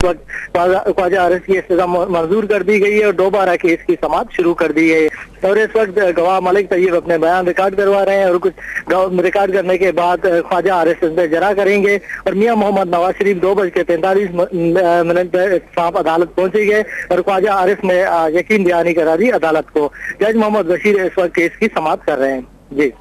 ख्वाजा आरिफ की सजा मंजूर कर दी गई है और दोबारा केस की समाप्त शुरू कर दी है। और इस वक्त गवाह मलिक तैयब अपने बयान रिकॉर्ड करवा रहे हैं और कुछ रिकॉर्ड करने के बाद ख्वाजा आरिफ में जरा करेंगे और मियाँ मोहम्मद नवाज़ शरीफ दो बज के तैंतालीस मिनट साफ़ अदालत पहुँचे गए और ख्वाजा आरिफ ने यकीन बयानी करा दी अदालत को। जज मोहम्मद बशीर इस वक्त केस की समाप्त कर रहे हैं। जी।